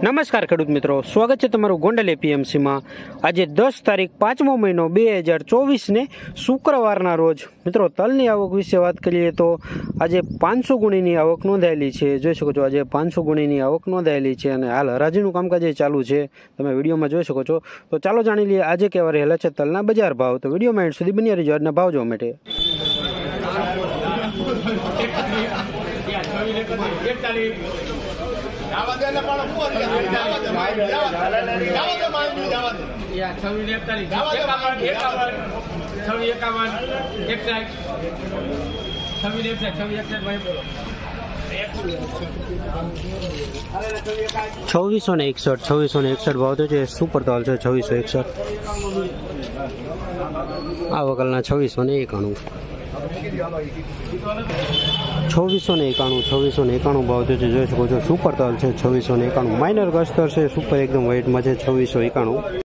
નમસ્કાર ખેડૂત મિત્રો. સ્વાગત છે તમારું ગોંડલ એપીએમસીમાં. આજે દસ તારીખ પાંચમો મહિનો બે હજાર ચોવીસને શુક્રવારના રોજ. મિત્રો, તલની આવક વિશે વાત કરીએ તો આજે પાંચસો ગુણીની આવક નોંધાયેલી છે. જોઈ શકો છો, આજે પાંચસો ગુણીની આવક નોંધાયેલી છે અને હાલ હરાજીનું કામકાજ ચાલુ છે. તમે વિડીયોમાં જોઈ શકો છો. તો ચાલો જાણી લઈએ, આજે કેવા રહેલા છે તલના બજાર ભાવ. તો વિડીયોમાં એન્ડ સુધી બની રહેજો. આજના ભાવ જોવા માટે. છવ્વીસ છવ્વીસો ને એકસઠ, છવ્વીસો ને એકસઠ ભાવ તો છે. સુપર તલ છે, છવ્વીસો એકસઠ. આ વકલના છવ્વીસો ને એકાણું. છવ્વીસો ને એકાણું, છવ્વીસો ને એકાણું ભાવ તો છે. જોઈ શકો છો, સુપર તલ છે, છવ્વીસો ને એકાણું. માઇનર ગસ્તર છે, સુપર એકદમ વ્હાઇટમાં છે, છવ્વીસો એકાણું.